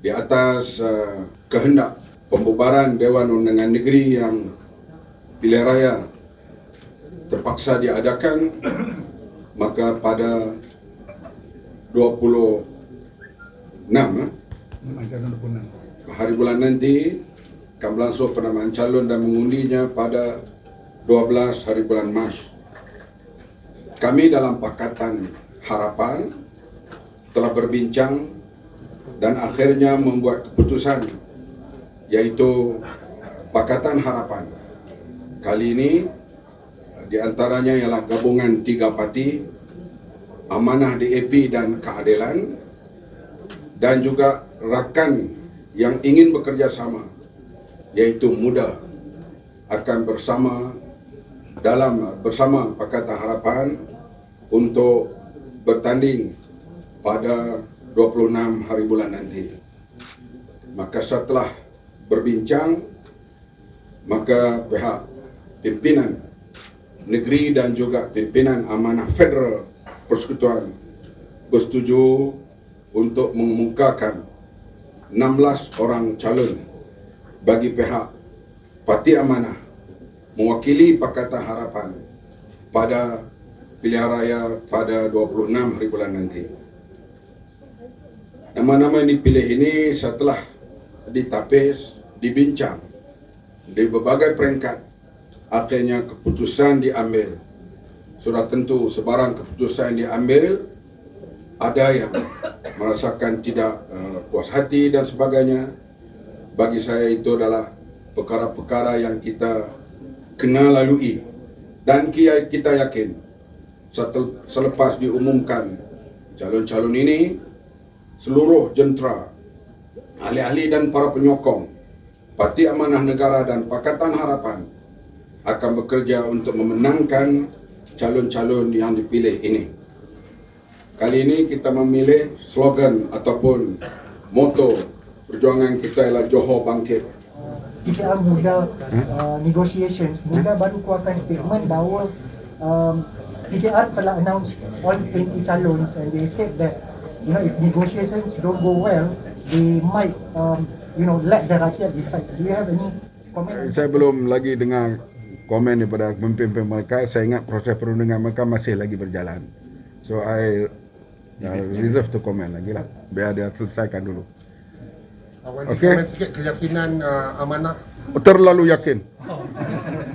di atas uh, kehendak pembubaran Dewan Undangan Negeri yang pilihan raya terpaksa diadakan maka pada 26 eh, hari bulan nanti akan berlangsung penamaan calon dan mengundinya pada 12 hari bulan Mac. Kami dalam Pakatan Harapan telah berbincang dan akhirnya membuat keputusan yaitu Pakatan Harapan. Kali ini di antaranya ialah gabungan tiga parti Amanah DAP dan Keadilan dan juga rakan yang ingin bekerja sama yaitu muda akan bersama dalam bersama Pakatan Harapan untuk bertanding pada 26 hari bulan nanti. Maka setelah berbincang, maka pihak pimpinan negeri dan juga pimpinan amanah federal persekutuan bersetuju untuk mengemukakan 16 orang calon bagi pihak parti amanah mewakili Pakatan Harapan pada pilihan raya pada 26 hari bulan nanti. Nama-nama yang dipilih ini setelah ditapis, dibincang di berbagai peringkat, akhirnya keputusan diambil. Sudah tentu sebarang keputusan yang diambil, ada yang merasakan tidak uh, puas hati dan sebagainya. Bagi saya itu adalah perkara-perkara yang kita kena lalui. Dan kita yakin selepas diumumkan calon-calon ini, seluruh jentera, ahli-ahli dan para penyokong Parti Amanah Negara dan Pakatan Harapan akan bekerja untuk memenangkan calon-calon yang dipilih ini. Kali ini kita memilih slogan ataupun moto perjuangan kita ialah Johor Bangkit. Kita muda uh, negotiations, muda baru keluarkan statement bahawa um, PKR telah announce all 20 calons and they said that you know, if negotiations don't go well, they might, um, you know, let the rakyat decide. Do you have any comment? Saya belum lagi dengar komen daripada pemimpin mereka. Saya ingat proses perundingan mereka masih lagi berjalan. So I uh, reserve to comment lagi lah. Biar dia selesaikan dulu. Okay. sikit keyakinan uh, amanah. Terlalu yakin.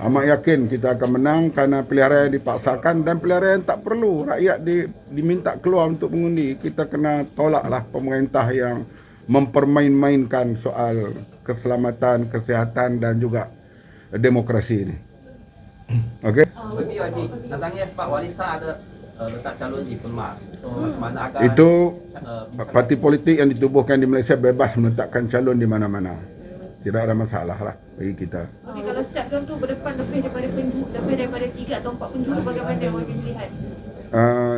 Amat yakin kita akan menang kerana pilihan dipaksakan dan pilihan tak perlu rakyat di, diminta keluar untuk mengundi. Kita kena tolaklah pemerintah yang mempermain-mainkan soal keselamatan, kesihatan dan juga demokrasi ini. Okey? Katanya ada uh, letak calon di Permat. So, mana akan Itu uh, parti politik yang ditubuhkan di Malaysia bebas meletakkan calon di mana-mana tidak ada masalah lah bagi kita. Tapi kalau setiap calon tu berdepan lebih daripada penjuru, lebih daripada tiga atau empat penjuru, bagaimana yang akan dilihat? Uh,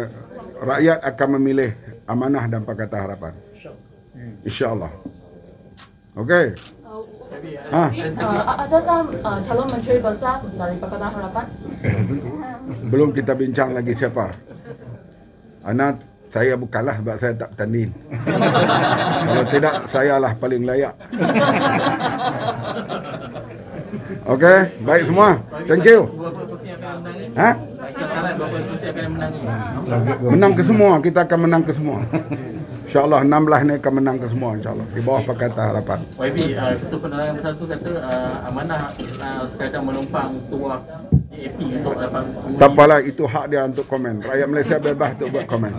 rakyat akan memilih amanah dan pakatan harapan. InsyaAllah. Okey. Ha. Uh, adakah uh, calon menteri besar dari Pakatan Harapan? Belum kita bincang lagi siapa. Anak saya bukanlah sebab saya tak bertanding. Kalau tidak, saya lah paling layak. Okey, baik semua. Thank you. Ha? Menang ke semua, kita akan menang ke semua. InsyaAllah 16 ni akan menang ke semua insyaAllah Di bawah Pakatan Harapan YB, uh, satu penerangan besar tu kata uh, Amanah uh, sekadar menumpang tua AP untuk dapat Tak apalah, itu hak dia untuk komen Rakyat Malaysia bebas untuk buat komen